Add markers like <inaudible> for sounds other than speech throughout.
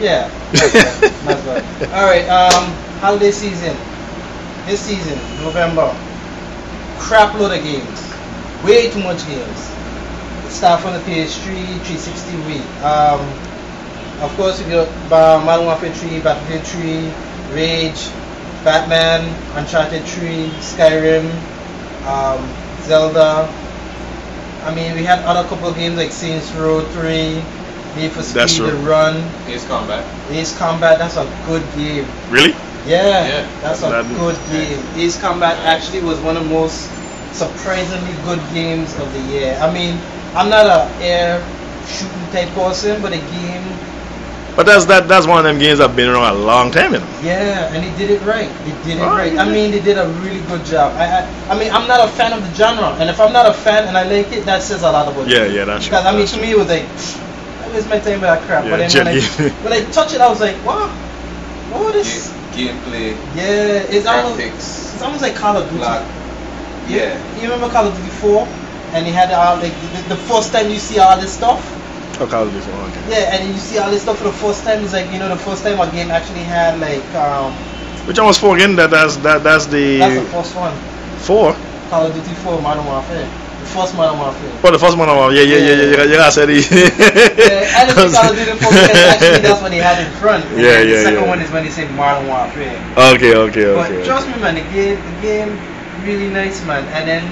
Yeah. That's right. All right. Um, holiday season. This season, November. Crap load of games. Way too much games. Start from the PS3, 360 Wii. Um, of course, we got uh, Modern Warfare 3, Battlefield 3, Rage, Batman, Uncharted 3, Skyrim, um, Zelda. I mean, we had other couple of games like Saints Row 3, Need for Speed, That's true. The Run, Ace Combat. Ace Combat. That's a good game. Really? Yeah, Yeah. that's a That- good game. Ace Combat actually was one of the most surprisingly good games of the year. I mean, I'm not a air shooting type person, but the game, But that's that that's one of them games that have been around a long time, you know. yeah, and they did it right. They did it Oh, right. yeah. I mean, they did a really good job. I, I, I mean, I'm not a fan of the genre, and if I'm not a fan and I like it, that says a lot about Yeah, it. yeah, that's true. Because I mean, That's to me, it was like, I waste my time with that crap. Yeah, but then jet when I, <laughs> when I touch it, I was like, what? what is? Ga- gameplay, Yeah, it's almost, it's almost like Call of Duty. plot. Yeah. You remember Call of Duty 4? And they had all like the, the first time you see all this stuff. Oh, Call of Duty, okay. Yeah, and you see all this stuff for the first time. It's like you know the first time a game actually had like um Which one was four again? That that's that that's the, that's the first one. four. Call of Duty 4 Modern Warfare. The first Modern Warfare. Oh, the first one. oh, Yeah, yeah, yeah, yeah, yeah. yeah I said it. Yeah, I Call of Duty 4 because actually that's when he had in front. And <laughs> Yeah, yeah, The second yeah. one is when they say Modern Warfare. okay, okay, But okay. trust me, man, the game, the game, really nice, man. And then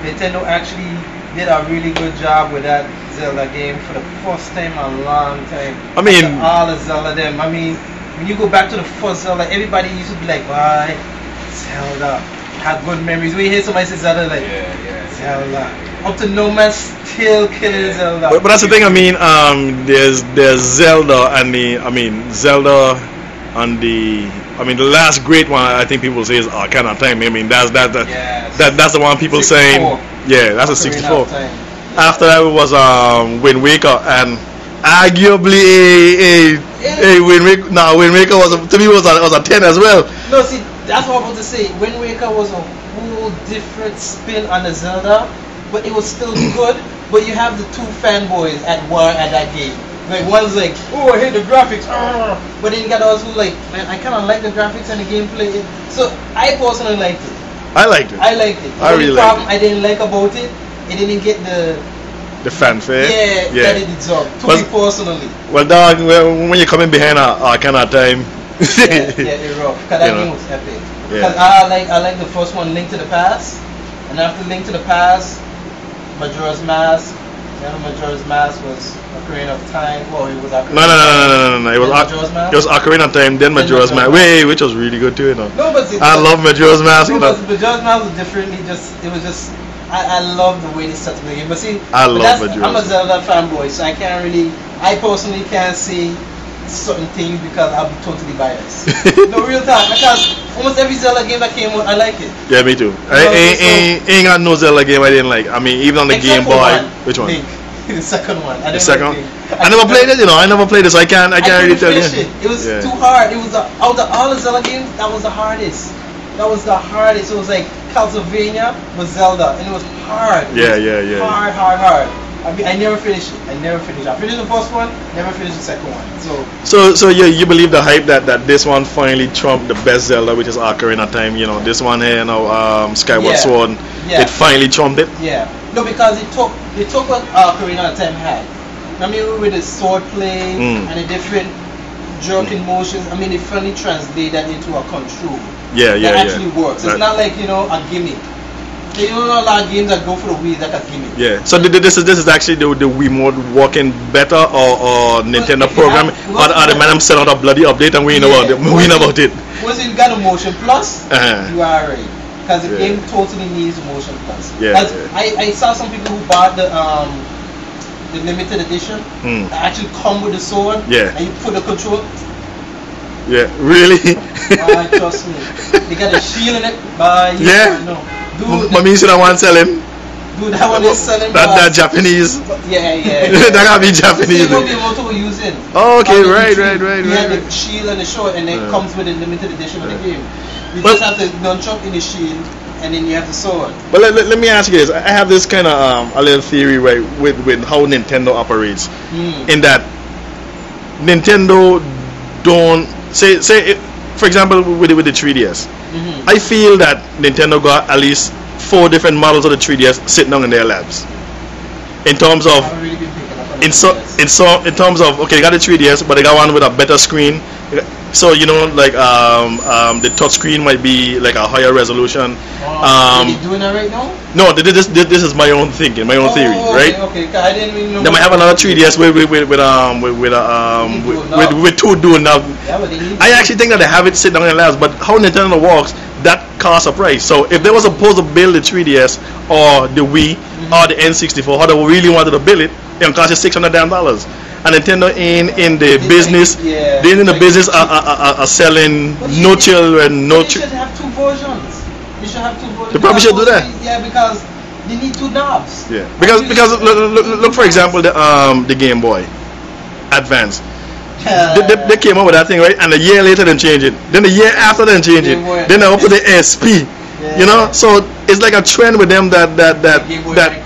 Nintendo actually did a really good job with that Zelda game for the first time in a long time. I mean- After all the Zelda them. I mean, when you go back to the first Zelda, everybody used to be like, "Why Zelda?" Have good memories. We hear somebody say Zelda, like Yeah, yeah. Zelda. Up to no man still killing Zelda. But, but that's the thing. I mean, um, there's there's Zelda and the I mean Zelda and the I mean the last great one I think people say is Ocarina of Time. I mean that's that that, Yes. that that's the one people 64. saying yeah that's a 64. of After that was um Wind Waker and arguably a a, a Wind Waker. No, Wind Waker was a, to me was a, was a 10 as well. No, see, that's what I'm about to say. Wind Waker was a whole different spin on the Zelda, but it was still <coughs> good. But you have the two fanboys at war at that game. Like one's like, oh, I hate the graphics, argh." but then you got those who like, man, I kind of like the graphics and the gameplay. So I personally liked it. I liked it. I liked it. The I only really liked problem I didn't like about it, it didn't get the the fanfare. yeah, that it deserved. To But- me personally, Well, dog, when you're coming behind a Ocarina of Time. Yeah, yeah, it's rough. Cause that You know. game was epic. Yeah. Cause I like I like the first one, Link to the Past, and after Link to the Past, Majora's Mask. The other Majora's Mask was Ocarina of Time. Well, it was Ocarina. No, no, no, no, no, no, no. It was, Majora's Mask? it was Ocarina of Time, then Majora's Mask. Majora's Wait, which was really good too, you know. No, but it, I love Majora's Mask, No, you know. but Majora's Mask was different. It just it was just. I, I love the way they set up the game. But see, I but love Majora's. I'm a Zelda fanboy, so I can't really. I personally can't say certain things because I'll be totally biased. no real talk, because almost every Zelda game that came out, I like it. Yeah, me too. I, ain't, so- ain't, ain't got no Zelda game I didn't like. I mean, even on the Game Boy. one, Which one? Link. <laughs> the second one. I The second one? I never played it, you know. I never played it, so I can't. I I can't really tell you. it. It was Yeah. too hard. It was the, out of all the Zelda games, that was the hardest. That was the hardest. It was like Castlevania with Zelda, and it was hard. It Yeah, was yeah, yeah. Hard, hard, hard. I mean, I never finished it. I never finished. I finished the first one, never finished the second one. So So, so you you believe the hype that, that this one finally trumped the best Zelda, which is Ocarina of Time. You know, this one here, you know, um, Skyward Yeah. Sword. Yeah. It finally trumped it. yeah, no, because it took it took what Ocarina of Time had. I mean, with the sword play Mm. and the different jerking motions. I mean, they finally translate that into a control. Yeah, yeah, that yeah. actually works. It's not like you know a gimmick. You know lot games that go for the Wii like a gimmick. Yeah. So th- th- this is this is actually the the Wiimote working better, or, or Nintendo you program, or, or the man them send out a bloody update and we know about it. <laughs> We know about it. Once you got a motion plus, Uh-huh. you are alright. Because the Yeah. game totally needs motion plus. Yeah, yeah. I, I saw some people who bought the um the limited edition Hmm. that actually come with the sword. Yeah. And you put the control. Yeah. <laughs> Really. Ah, trust me. They got a shield in it. But you Yeah. don't know. Dude, But me should have one selling dude, that one is selling. that that Japanese. <laughs> Yeah, yeah. <laughs> that gotta be You Japanese. know the motor we're using. Oh, okay, right, right, right, right, have right. the shield and the short, and it Yeah. comes with a limited edition of the game. You But- just have the nunchuck in the shield, and then you have the sword. But let, let, let me ask you this. I have this kind of um, a little theory right with, with how Nintendo operates. Mm. In that Nintendo don't say say it, for example with the, with the 3DS. Mhm. I feel that Nintendo got at least four different models of the 3DS sitting down in their labs. In terms of really been picking up on in so in so in terms of okay, they got the 3DS, but they got one with a better screen. So you know, like um, um, the touch screen might be like a higher resolution. Oh, Um, are they doing that right now? No, this this, this is my own thinking, my own theory, oh, right? Okay, okay. 'cause I didn't even know. They might have another 3DS with with with, with um with, with uh, um with, with, with two dual knob. Yeah, but they need I actually think that they have it sitting down in the labs, but how Nintendo works, that costs a price. So if they were supposed to build the 3DS or the Wii or the N64, how they really wanted to build it, it would cost you six hundred damn dollars. And Nintendo in in the They business, like- yeah, they in the like- business are, are, are, selling no children, no. They should have two versions. They should have two versions. They probably should do that. Yeah, because they need two knobs. yeah, because because look, look, look for example the um the Game Boy Advance. they, they, they came up with that thing right and a year later they change it then a year after they change it then they up with the SP Yeah. you know so it's like a trend with them that that that Boy that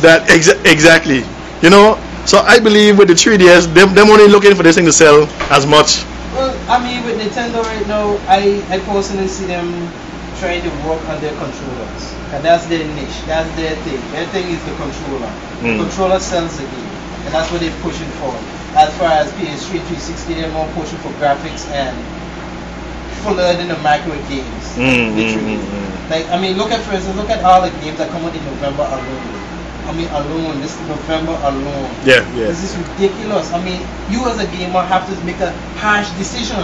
that exa- exactly you know so I believe with the 3DS them, them only looking for this thing to sell as much Well, I mean, with Nintendo right now, I, I personally see them trying to work on their controllers. And that's their niche. That's their thing. Their thing is the controller. The Mm. controller sells the game. And that's what they're pushing for. As far as PS3, 360, they're more pushing for graphics and fuller than the micro games. Mm, literally. mm, mm, mm. Like, I mean, look at, for instance, look at all the games that come out in November alone. I mean, alone, this November alone. yeah yeah This is ridiculous. I mean, you as a gamer have to make a harsh decision.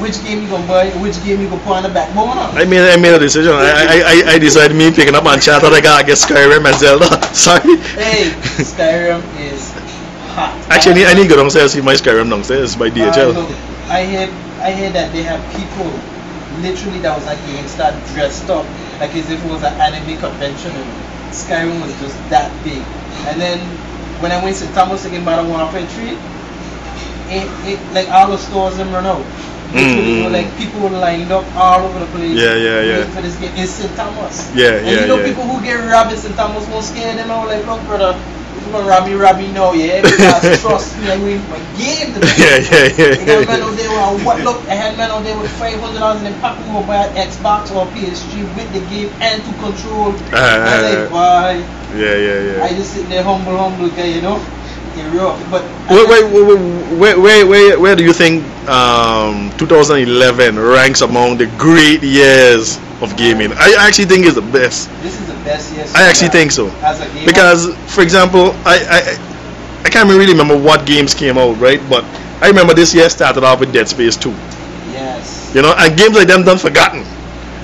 Which game you gonna buy, which game you gonna put on the back burner. I made I made a decision I I, I, I decided me picking up Uncharted I gotta get Skyrim and Zelda <laughs> sorry Hey, Skyrim is hot. actually I need, I need to go downstairs see my Skyrim downstairs by Uh, DHL look, I hear, I hear that they have people literally that was at GameStop dressed up like as if it was an anime convention Skyrim was just that big. And then when I went to Thomas get Modern Warfare 3, it, it like all the stores them run out. Literally, you know, Mm. like people lined up all over the place. Yeah, yeah, yeah. For this game in St. Thomas. Yeah, and yeah, you know yeah. people who get robbed in St. Thomas won't scare them out like, look brother, if you gonna rob me, rob me now, yeah? <laughs> Because trust me, I win my game yeah yeah yeah, got men yeah. out there with what look, I had men out there with five hundred dollars in their pocket will an Xbox or PS3 with the game and to control. Uh, I like, why? yeah yeah yeah I just sit there humble, humble guy, you know. Rough, but Wait, wait, wait, wait, where, where, where, where do you think um, 2011 ranks among the great years of gaming? I actually think it's the best. this is the best year. I actually think so. As a gamer, Because, for example, I, I, I can't really remember what games came out, right? But I remember this year started off with Dead Space 2. yes. You know, and games like them done forgotten,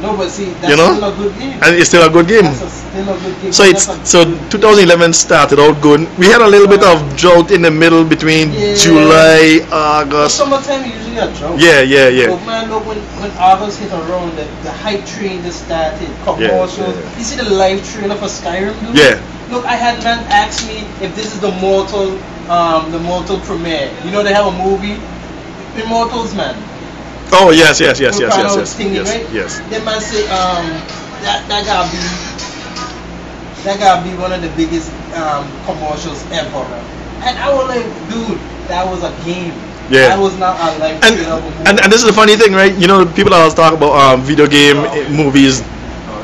No, but see, that's You know? still a good game. and it's still a good game. A, still a good game. So it's so 2011 started out good. We had a little bit of drought in the middle between Yeah. July, August. summertime usually a drought. Yeah, yeah, yeah. But man, look when, when August hit around, the, the hype train just started. Commercials. yeah. You see the live trailer for Skyrim, dude? Yeah. Look, I had man ask me if this is the Mortal, um, the Mortal premiere. You know they have a movie, Immortals, man. Oh yes, yes, yes, yes, yes, yes, thingy, yes, right? yes. Then man say, um, that that gotta be, that gotta be one of the biggest um commercials ever. And I was like, dude, that was a game. Yeah. That was not a live And, trailer of a movie. and and this is the funny thing, right? You know, people always talk about um video game Oh. movies,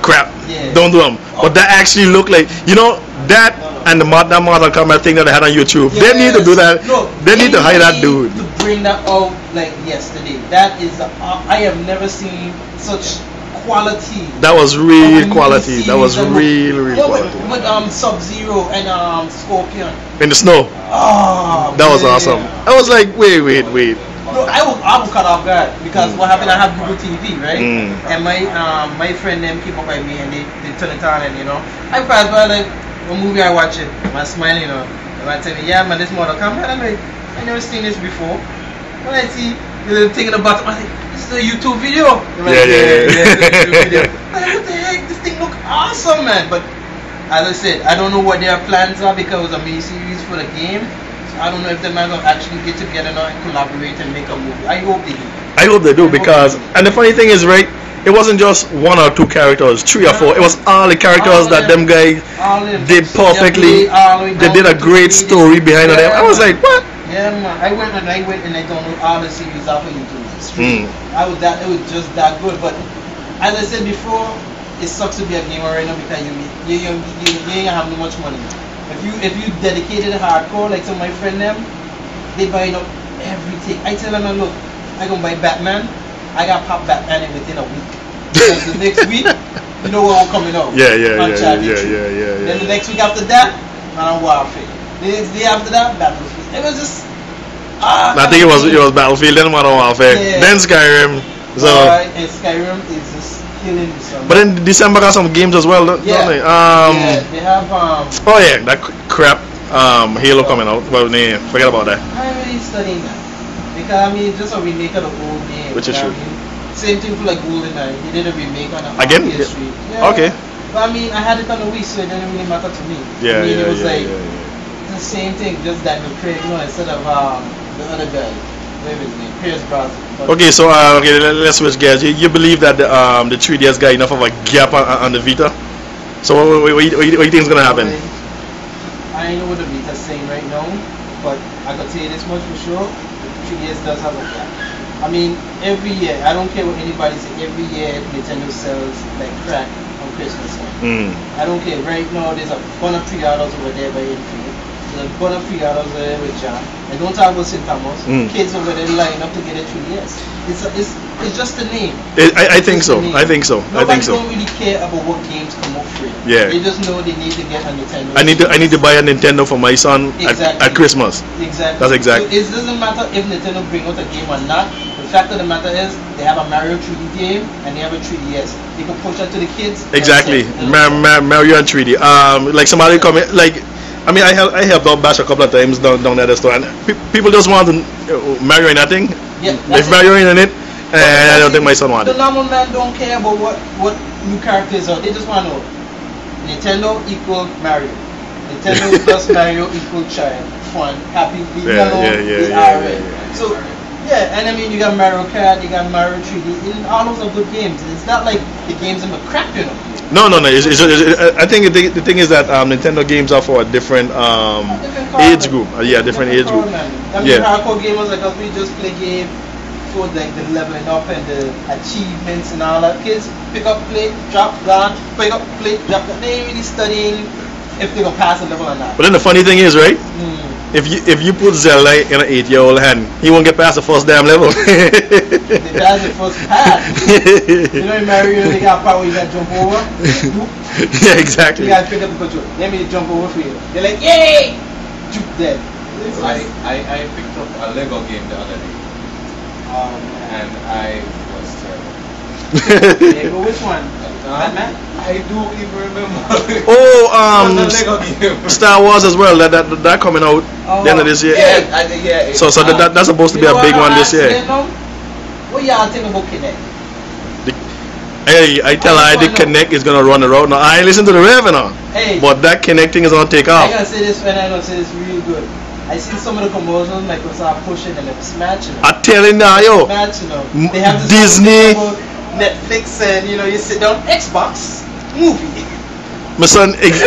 crap. Yeah. Don't do them. But that actually look like you know that No, no. and the Mod- that Mortal Kombat thing that they had on YouTube. They need to do that. Look, they need to hire that dude. Bring that out like yesterday. That is, uh, I have never seen such quality. That was real quality. That was real, with- real with, quality. with um Sub Zero and um Scorpion. In the snow. Oh, That was awesome. I was like, wait, wait, wait. No, I was I was cut off guard because what happened? I have Google TV, right? Mm. And my um my friend them came up by me and they, they turn it on and you know I passed by like what movie I watch it. I'm smiling, you know. And I tell me, yeah man, this Mortal Kombat. I'm I never seen this before. When I see the little thing in the bottom, I think this is a YouTube video. Like, Yeah, yeah, yeah. it's a YouTube video. I'm like, what the heck? This thing look awesome, man. But as I said, I don't know what their plans are because it was a mini series for the game. So I don't know if the man will actually get together now and collaborate and make a movie. I hope they do. I hope they do because, and the funny thing is, right? It wasn't just one or two characters, three or four. It was all the characters All that them. them guys All of them did perfectly. The They did a great story behind them. I was like, what? Yeah, man. I went and I went and I downloaded all the series off of YouTube. Mm. I was that. It was just that good. But as I said before, it sucks to be a gamer right now because you you you, you, you ain't have no much money. If you if you dedicated hardcore like some of my friend them, they buying up everything. I tell them, look, I gonna buy Batman. I got pop Batman in it within a week. Because the next <laughs> week, you know what coming out. Yeah, yeah, yeah, yeah, yeah, yeah, yeah, Then the next week after that, Modern Warfare. The next day after that, Battlefield. It was just. Ah, I think it was it was Battlefield, then Modern Warfare, Yeah. then Skyrim. So, and Skyrim is just killing me. but in December got some games as well, don't yeah, they? Um, yeah, they have um. oh yeah, that crap. Um, Halo coming out. Well, nah, forget about that. I'm really studying that I mean, just a remake of the old game. Which is true. I mean? Same thing for like GoldenEye. They did a remake on a Again? on Yeah. PS3. Yeah. Okay. But I mean, I had it on the Wii, so it didn't really matter to me. Yeah, to me, yeah, it was yeah, like yeah, the same thing, just Daniel Craig, you know, instead of um the other guy. Whatever his name, Pierce Brosnan. Okay, so uh, okay, let, let's switch gears. You, you believe that the, um, the 3DS got enough of a gap on, on the Vita? So what, what, what, you- what, what you think is gonna happen? I ain't know what the Vita's saying right now, but I can tell you this much for sure. 3DS does have a gap. I mean, every year, I don't care what anybody says, every year Nintendo sells like crack on Christmas. Mm. I don't care. Right now, there's a bunch of pre-orders over there by Infinite. There's a bunch of pre-orders over there with John. I don't talk about St. Thomas. Mm. Kids over there line up to get a 3DS. It's, a, it's, it's just a name. It, I, I think so. I think so. I think so. don't really care about what games come up free. Yeah. They just know they need to get a Nintendo. I need to I need to buy a Nintendo for my son at, Exactly. at Christmas. Exactly. That's exact- So it doesn't matter if Nintendo bring out a game or not. The fact of the matter is, they have a Mario 3D game and they have a 3DS. They can push that to the kids. Exactly. sell it. Mar- Mar- Mario and 3D. Um, like somebody come in, like, I mean, I help I helped out Bash a couple of times down down at the store, and pe- people just want to, uh, Mario in. Yeah, it. In it, and I don't think my son wants. The normal man don't care about what what new characters are. They just want to know Nintendo equal Mario. Nintendo <laughs> plus Mario equal child. Fun, happy, me Yeah, yeah, yeah, yeah, yeah, yeah. So yeah, and I mean you got Mario Kart, you got Mario 3D, and all those are good games. It's not like the games are crap, you know. No, no, no. It's, it's, it's, I think the, the thing is that um, Nintendo games are for a different um, Different age group. Uh, yeah, different age group. I mean, Yeah. hardcore gamers like us, we just play game for like the leveling up and the achievements and all that. Kids pick up, play, drop, gone, pick up, play, drop. They ain't really studying if they gonna pass a level or not. But then the funny thing is, right? Hmm. If you if you put Zelda in an eight-year-old hand, he won't get past the first damn level. They pass the first pass. You know in Mario, they got a part where you gotta jump over. <laughs> Yeah, exactly. You gotta pick up the control. Let me jump over for you. They're like, yay! Juke dead. I, I, I picked up a Lego game the other day oh man. and I was terrible. <laughs> Yeah, but which one? Uh, Batman? I do even remember. oh, <laughs> um, It was a Lego game. Star Wars as well. That that, that coming out Oh. the end of this year. Yeah, eh? I, uh, yeah. it- So so that, that that's supposed to be a big one this year. them, What y'all think about Kinect? Hey, I tell I I the. Kinect is gonna run the road. Now I ain't listen to the revenue, Hey, but that connecting is gonna take off. I gotta say this and I gonna say this real good. I seen some of the commercials Microsoft pushing and it's matching. I tell you now, yo. Matching them. They have this Disney. whole thing about Netflix and you know you sit down Xbox movie. <laughs> My son, <laughs> ex-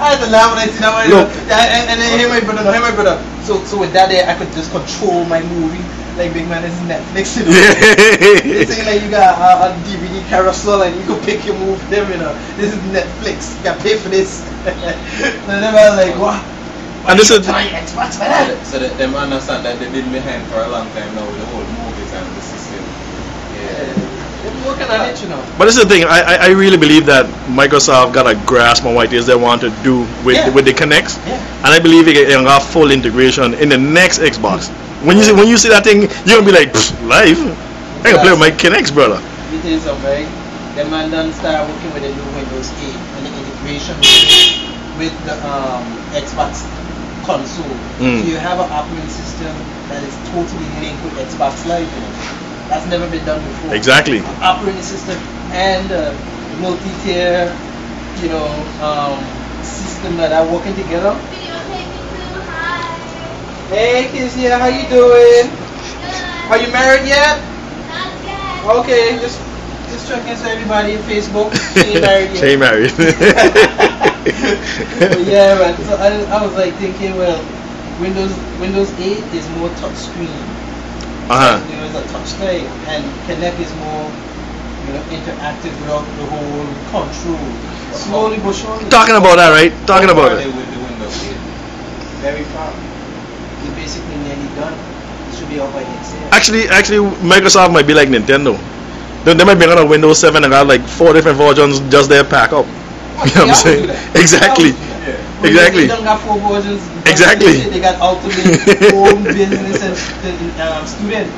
I had to laugh when I see that one. Look. Yeah, and, and then hear my brother, no, hear my brother. So, so with that there, I could just control my movie. Like big man, this is Netflix, you know. It's saying like you got a, a DVD carousel and you can pick your movie there, you know. This is Netflix. You got to pay for this. <laughs> and then I was like, what? and this is Try Xbox So that. that- So that them understand that they've been behind for a long time now with the whole movies and the system. Yeah. They've working on it, you know. But this is the thing. I, I I really believe that Microsoft got a grasp on what it is they want to do with Yeah. with the Kinects, Yeah. and I believe it can have full integration in the next Xbox. When you see when you see that thing, you're gonna be like, "Pfft, live. I can play with my Kinects, brother. You tell you something, right? The man done start working with the new Windows 8 and the integration with the um, Xbox console. Mm. So you have an operating system that is totally linked with Xbox Live. You know? That's never been done before. Exactly. Operating system and uh, multi-tier, you know, um, system that are working together. Hey, Kizia, how you doing? Good. Are you married yet? Not yet. Okay, just just checking so everybody on Facebook. She ain't <laughs> married yet. She ain't married. <laughs> Yeah, man. So I, I was like thinking, well, Windows Windows 8 is more touchscreen. Uh huh. You know, it's a touch type, and Kinect is more, you know, interactive without the whole control. Slowly but surely. Talking about that, right? Talking about it. they with the Windows 8? Very far. You're basically nearly done. It should be out by next year. Actually, actually, Microsoft might be like Nintendo. They, they might be on a Windows 7 and got like four different versions just there pack up. <laughs> You know what I'm saying? Exactly. Exactly. They don't got four versions. Exactly. They got ultimate, <laughs> home, business, and st- um, student.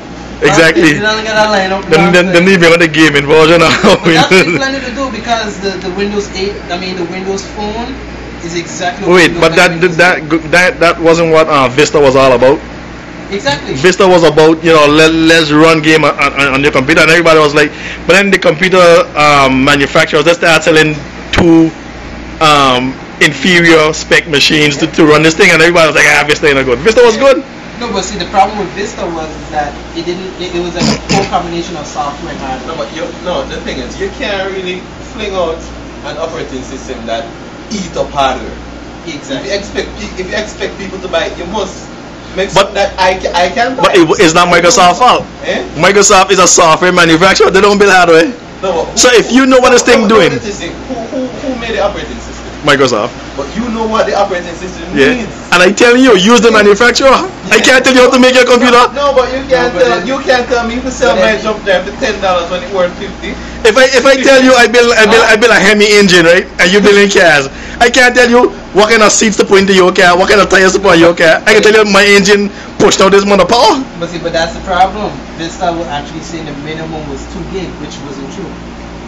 Exactly. They don't get that lineup. Then, then, then they on the gaming version now. But that's what planning to do because the, the Windows 8, I mean the Windows Phone is exactly. what Wait, but that that that that wasn't what uh, Vista was all about. exactly. Vista was about you know let, let's run game on, on, on your computer, and everybody was like, but then the computer um, manufacturers they started selling two um, inferior spec machines to, to run this thing, and everybody was like, ah, Vista ain't no good. Vista was good. No, but see the problem with Vista was is that it didn't. It, it was like a full combination of software and No, hardware. but you, no, the thing is, you can't really fling out an operating system that eat up hardware. If Exactly. you expect if you expect people to buy it, you must make But- that I can, I can buy But it, it's not Microsoft's fault. Eh? Microsoft is a software manufacturer; they don't build hardware. No, who- So if you know what this thing no, no, doing- no, this thing, who, who, who made the operating system? Microsoft. But you know what the operating system Yeah. needs. And I tell you, use the manufacturer. I can't tell you how to make your computer. No, but you can't No, but tell then- you can't tell me to sell but my then- jump drive for ten dollars when it worth fifty. If I if I tell you I build I build I build a Hemi engine, right? And you building cars, I can't tell you what kind of seats to put into your car, what kind of tires to put on your car. I can tell you my engine pushed out this amount of power. But see, but that's the problem. Vista was actually saying the minimum was two gig, which wasn't true.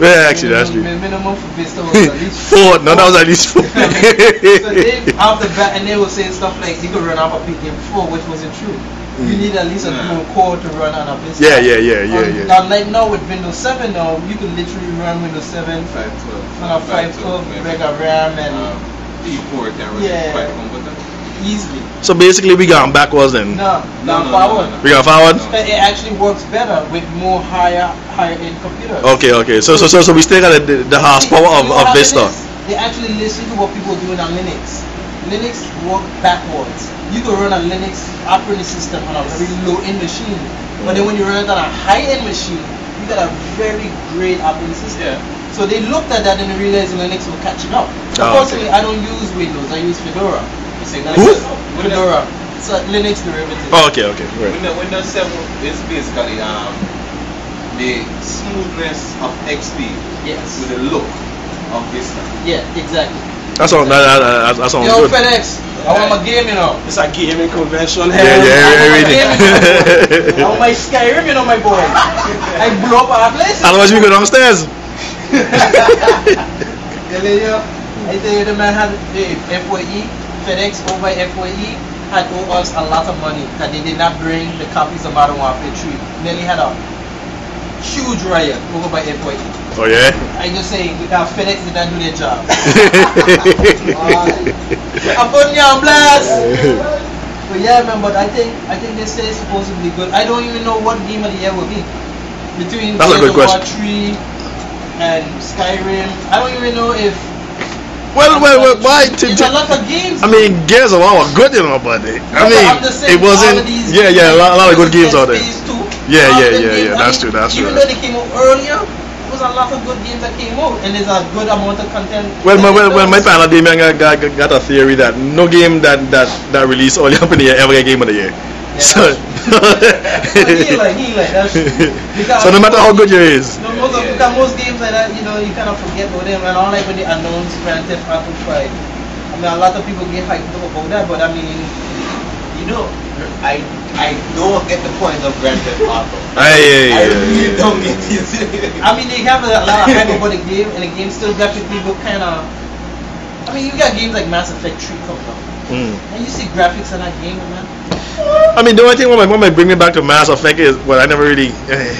Yeah, actually that's true. Minimum for Vista was <laughs> at least Four, no, that was at least four. <laughs> so they out <laughs> the bat and they were saying stuff like you could run off a PKM4, which wasn't true. You need at least a Nah. dual core to run on a Vista. Yeah, yeah, yeah, yeah, Um, yeah. Now, like now with Windows 7, now you can literally run Windows 7 Five twelve. on a 512 mega RAM and Um, P4 can run Yeah. it quite comfortable. Easily. So basically, we gone backwards then. No, No, now no, forward. no, no, We gone forward. But it actually works better with more higher higher end computers. Okay, okay. So so so, so we still got the, the horsepower of, of happened Vista. They actually listen to what people are doing on Linux. Linux work backwards. You can run a Linux operating system on a very low end machine, but then when you run it on a high end machine, you got a very great operating system. Yeah. So they looked at that and they realized Linux was catching up. Ah, oh, Unfortunately, I don't use Windows. I use Fedora. You see, That's Who? it. Fedora. It's a Linux derivative. Oh, okay, okay. Right. Windows, Windows 7 is basically um, the smoothness of XP Yes. with the look of Vista. Yeah, exactly. That's all. That, that, that, that sounds Yo, good. FedEx, I want my game, you know. It's a gaming convention. Yeah, yeah, yeah, really. I want my Skyrim, you know, my boy. <laughs> I blew up our place. Otherwise, we go downstairs. <laughs> <laughs> Earlier, I tell you, the man had the FYE, FedEx over FYE had owed us a lot of money that they did not bring the copies of Modern Warfare 3. Nearly had a huge riot over by FYE. Oh yeah. I just saying, because FedEx did not do their job. I put me on blast. But yeah, man, but I think I think they say it's supposed to be good. I don't even know what game of the year will be. Between That's a good Gears of War 3 and Skyrim. I don't even know if well, well, well, why? To, It's a lot to. I mean, Gears of War were good, you know, but they, I No, mean, I'm just saying, it wasn't. all Yeah, yeah, a lot, a lot of good games out there. Yeah, All yeah, yeah, yeah, that's true, that's true, Even though they came out earlier, there was a lot of good games that came out, and there's a good amount of content. Well, my, well, well, my panel Damien got, got, got a theory that no game that that that released early up <laughs> in the year ever get game of the year. Yeah, so, he like, he like, that's true. <laughs> Because so no matter how good you is, No, most, of, because most games like that, you know, you kind of forget about them. And I don't like when they announce Grand Theft Auto 5. I mean, a lot of people get hyped up about that, but I mean, You know, I I don't get the point of Grand Theft Auto. Aye, aye, I aye, really aye. don't get it. <laughs> I mean, they have a lot of hype about the game, and the game still graphically people kind of. I mean, you got games like Mass Effect 3 coming out, Mm. and you see graphics in that game, man. I mean, the only thing what might, what might bring me back to Mass Effect is, well, I never really. Eh,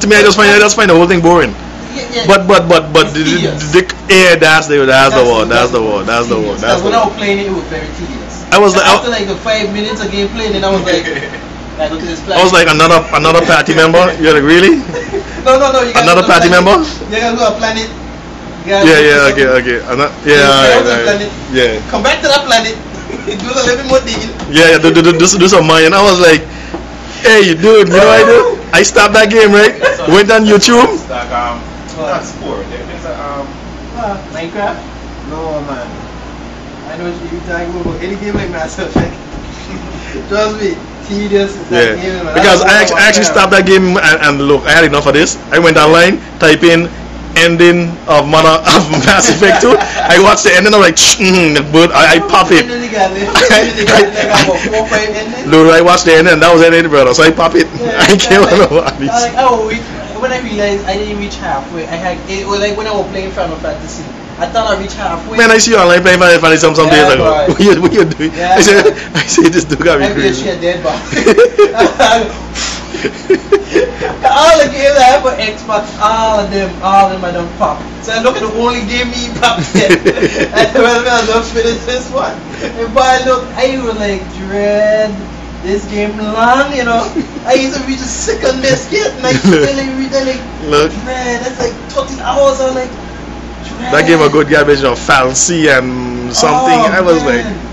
to me, I just find I just find the whole thing boring. Yeah, yeah. But but but but the, the, the, yeah, that's the that's the one, that's the one, that's the one, that's when I was playing it, it was very tedious. I was like, after like the five minutes of gameplay, then I was like, like look at this I was like another another party member. <laughs> You're like really? <laughs> no, no, no. You Another party member? You gotta go to a planet. Yeah yeah okay okay. Ano- Yeah, yeah I was alright, on alright. planet. yeah. Come back to that planet. Do a little more digging. Yeah, yeah, do, do, do, do, do some money. And I was like, hey, dude, you know what I do? I stopped that game, right? Went on YouTube. It's like, um, not sport. There's a, um, Uh, Minecraft. no man. I know what you're talking about. Any game like myself, <laughs> like, trust me, tedious. It's Yeah, that game, man. because don't I actually, what I actually stopped that game and, and look, I had enough of this. I went online, type in ending of Mana <laughs> of Mass Effect 2. I watched the ending, I'm like, mm, but I, I pop it. And then <laughs> they got it. And then they got like about four, five endings. <laughs> Look, I watched the ending, and that was the ending, brother. So I pop it. Yeah, I can't like, what it like, oh, we, when I realized I didn't reach halfway, I had it was like when I was playing Final Fantasy. I thought I reached halfway. Man, I see you online playing Final Fantasy some, some Yeah, days ago. boy. What you, what you doing? Yeah, I said. I said, this dude got me I crazy. had dead body. All the games I have for Xbox, all of them, all of them I don't pop. So I look at the only game me pop yet. I said, well, I love finish this one. And but I look, I was like, dread this game long, you know. I used to be just sick a this biscuit and I reach that like, Look, dread, that's like 13 hours. I'm like, dread. that game a good garbage of fancy and something. Oh, I was man. like,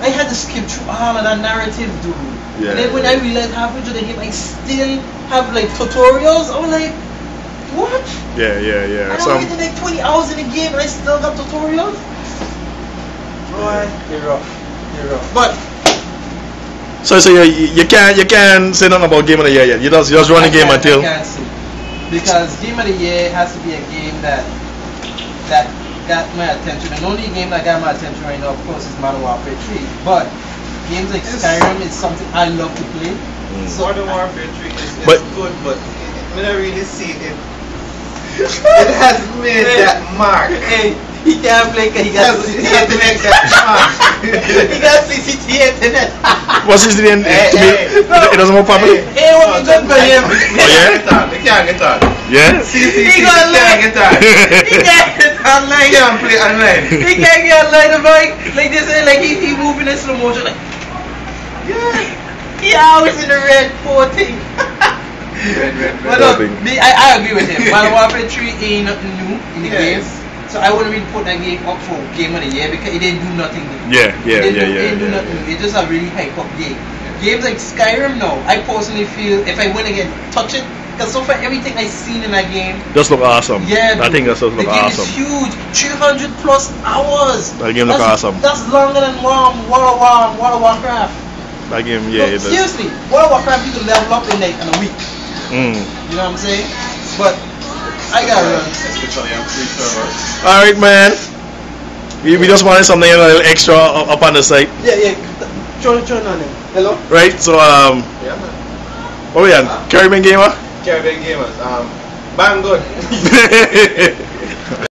I had to skip through all of that narrative, dude. Yeah, and then when yeah. I realized halfway through the game, I still have like tutorials. I was like, what? yeah, yeah, yeah. I don't Some, waited like 20 hours in a game and I still got tutorials. Boy, you're rough. You're rough. But so, so you, you can't, you can't say nothing about game of the year yet. You just, you just run the I game can't- until. I can't see. Because game of the year has to be a game that that got my attention. And the only game that got my attention right now, of course, is Modern Warfare 3. But games like Yes. Skyrim is something I love to play. Mm. Modern Warfare 3 is, is But- good, but I don't really see it. It <laughs> <laughs> has made that mark. Hey, he can't play because he got Yes, it has that mark. <laughs> he got CCTV internet. What's his name? Hey, to me, hey. it, it doesn't work properly. Hey, what we good for him? They Oh, yeah? can't get on. They can't get on. Yeah. CCTV He can't get on. He can't get online. They can't play online. He can't get online. The bike, like this, like he, he moving in slow motion, like Yeah. He always in the red four thing. Red, red, But red. look, me, I, I agree with him. <laughs> Modern Warfare 3 ain't nothing new in the game. So I wouldn't really put that game up for game of the year because it didn't do nothing new. Yeah, yeah, it yeah, didn't do, yeah. it didn't do yeah, nothing yeah. new. It's just a really hype up game. Games like Skyrim, no. I personally feel if I win again, touch it. Because so far everything I've seen in that game, Just look awesome. yeah, I dude, think that's just the game awesome. is huge, 300 plus hours. That game look awesome. That's longer than War, War, War, World of Warcraft. That game, yeah, Look, it does. seriously, World of Warcraft you can level up in like in a week. Mm. You know what I'm saying? But I gotta run. Especially on free servers. All right, man. We, we just wanted something a little extra up, up on the site, Yeah, yeah. Join, join on him. Hello. right? So, um, Yeah, man. what we on? Caribbean Gamer? Caribbean gamers. Um, bang good. <laughs>